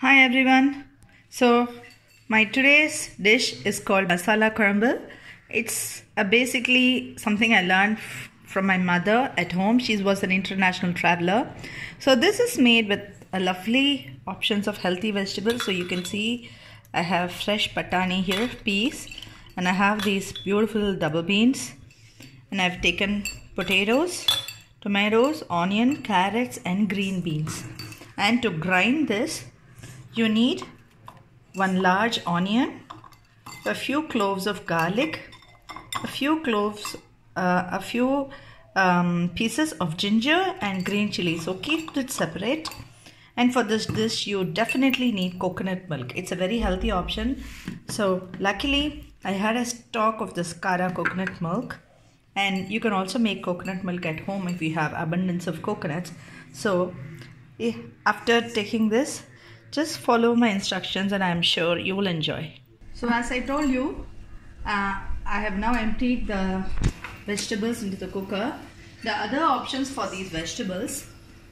Hi everyone. So my today's dish is called masala kuzhambu. It's uh, basically something I learned from my mother at home. She was an international traveler. So this is made with a lovely options of healthy vegetables. So you can see I have fresh patani here, peas, and I have these beautiful double beans, and I've taken potatoes, tomatoes, onion, carrots, and green beans. And to grind this, you need one large onion, a few cloves of garlic, a few cloves, uh, a few um, pieces of ginger and green chili. So keep it separate. And for this dish, you definitely need coconut milk. It's a very healthy option. So luckily, I had a stock of this Kara coconut milk. And you can also make coconut milk at home if you have abundance of coconuts. So eh, after taking this, just follow my instructions and I'm sure you will enjoy. So as I told you, uh, I have now emptied the vegetables into the cooker. The other options for these vegetables,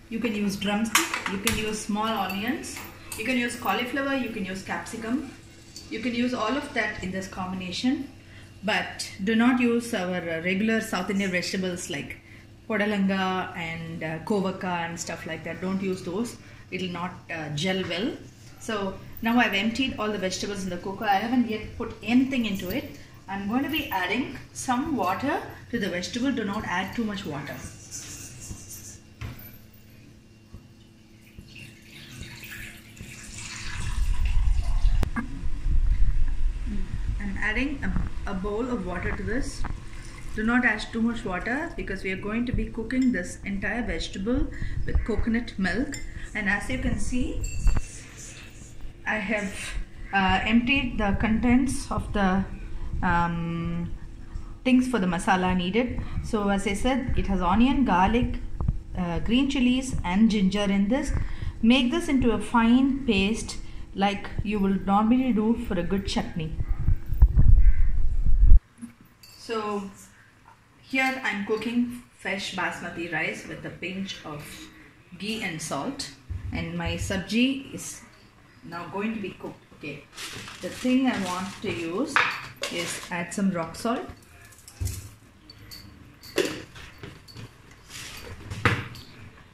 you can use drumstick, you can use small onions, you can use cauliflower, you can use capsicum. You can use all of that in this combination, but do not use our regular South Indian vegetables like podalanga and uh, kovaka and stuff like that. Don't use those. It'll not uh, gel well. So now I've emptied all the vegetables in the cooker. I haven't yet put anything into it. I'm going to be adding some water to the vegetable. Do not add too much water. I'm adding a, a bowl of water to this. Do not add too much water because we are going to be cooking this entire vegetable with coconut milk. And as you can see, I have uh, emptied the contents of the um, things for the masala needed. So as I said, it has onion, garlic, uh, green chilies and ginger in this. Make this into a fine paste like you will normally do for a good chutney. So here I'm cooking fresh basmati rice with a pinch of ghee and salt and my sabji is now going to be cooked. Okay, the thing I want to use is add some rock salt.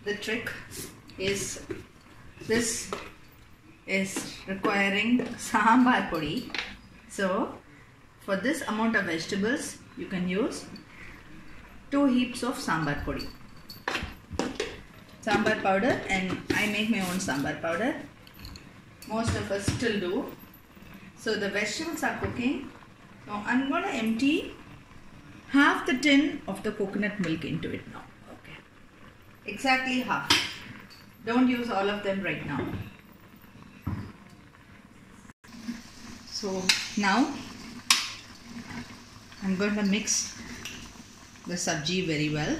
The trick is this is requiring sambar podi. So for this amount of vegetables you can use two heaps of sambar podi sambar powder and I make my own sambar powder. Most of us still do. So the vegetables are cooking. Now I'm going to empty half the tin of the coconut milk into it now okay? Exactly half. Don't use all of them right now. So now I'm going to mix the sabji very well.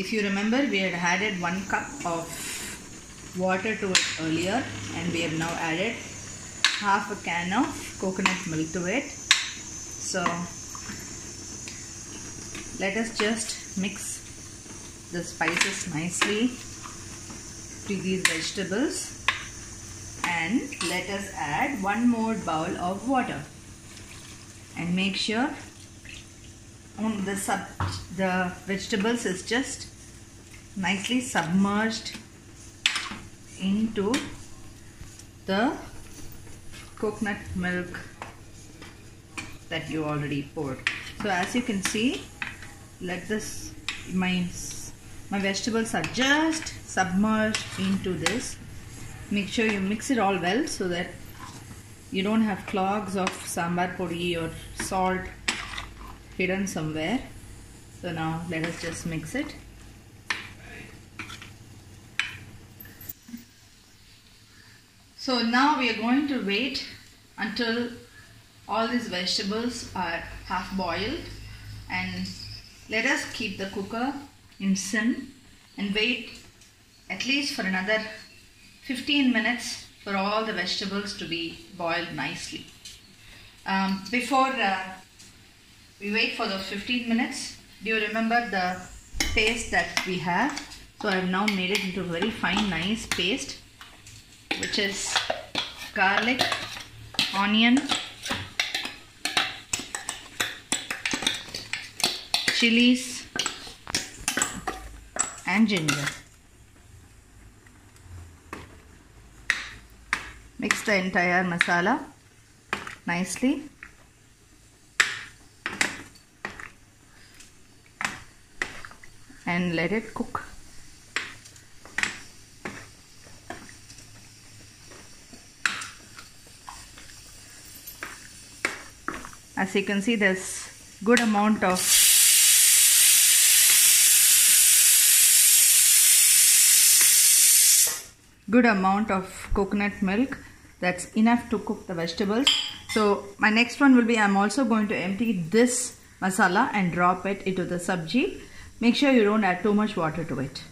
If you remember, we had added one cup of water to it earlier, and we have now added half a can of coconut milk to it. So let us just mix the spices nicely to these vegetables and let us add one more bowl of water and make sure the sub the vegetables is just nicely submerged into the coconut milk that you already poured. So as you can see let this my my vegetables are just submerged into this. Make sure you mix it all well so that you don't have clogs of sambar podi or salt hidden somewhere. So now let us just mix it. So now we are going to wait until all these vegetables are half boiled. And let us keep the cooker in sim and wait at least for another 15 minutes for all the vegetables to be boiled nicely. Um, before uh, we wait for those 15 minutes, do you remember the paste that we have? So I have now made it into a very fine nice paste. which is garlic, onion, chilies, and ginger. Mix the entire masala nicely. And let it cook. As you can see there's good amount of good amount of coconut milk that's enough to cook the vegetables so my next one will be I'm also going to empty this masala and drop it into the sabji make sure you don't add too much water to it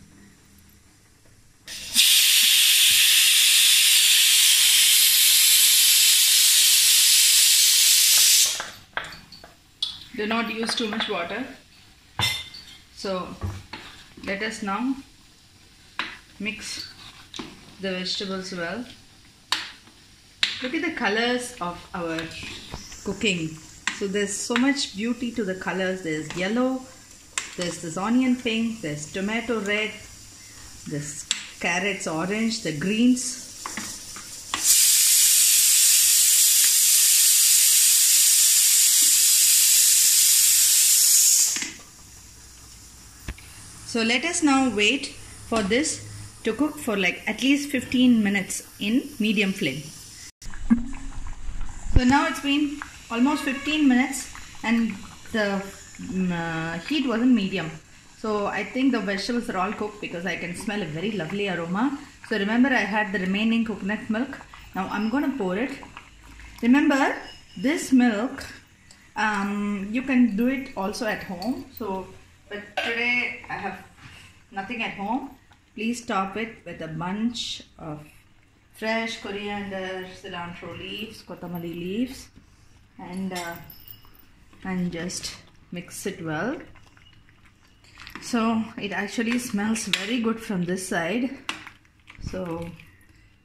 do not use too much water so let us now mix the vegetables well. Look at the colors of our cooking. So there's so much beauty to the colors. There's yellow, there's this onion pink, there's tomato red, this carrots orange, the greens. So let us now wait for this to cook for like at least 15 minutes in medium flame. So now it's been almost 15 minutes and the uh, heat wasn't medium. So I think the vegetables are all cooked because I can smell a very lovely aroma. So remember I had the remaining coconut milk. Now I'm going to pour it. Remember this milk um, you can do it also at home. So but today I have nothing at home Please top it with a bunch of fresh coriander, cilantro leaves, kotamari leaves and uh, and just mix it well. So it actually smells very good from this side. So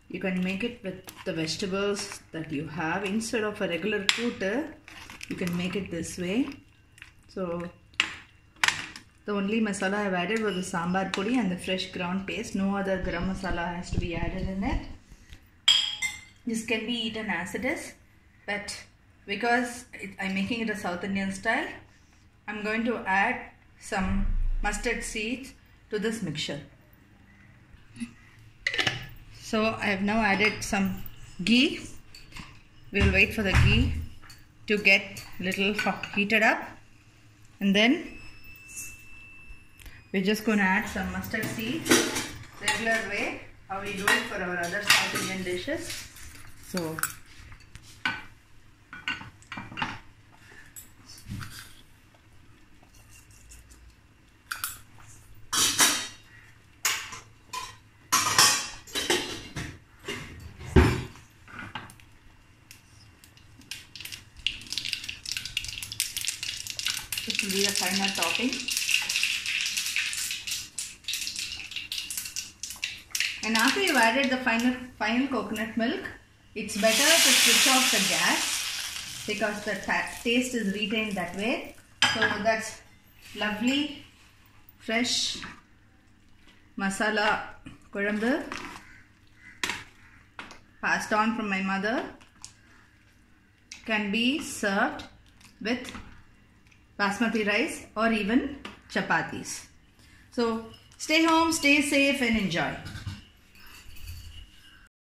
you can make it with the vegetables that you have instead of a regular kootu you can make it this way so the only masala I've added was the sambar podi and the fresh ground paste. No other garam masala has to be added in it. This can be eaten as it is, but because it, I'm making it a South Indian style, I'm going to add some mustard seeds to this mixture. So I have now added some ghee. We'll wait for the ghee to get little heated up and then we're just going to add some mustard seeds, regular way, how we do it for our other South Indian dishes. So, be the final topping. And after you've added the final, final coconut milk, it's better to switch off the gas because the taste is retained that way. So that's lovely, fresh masala kuzhambu passed on from my mother can be served with basmati rice or even chapatis. So stay home, stay safe and enjoy.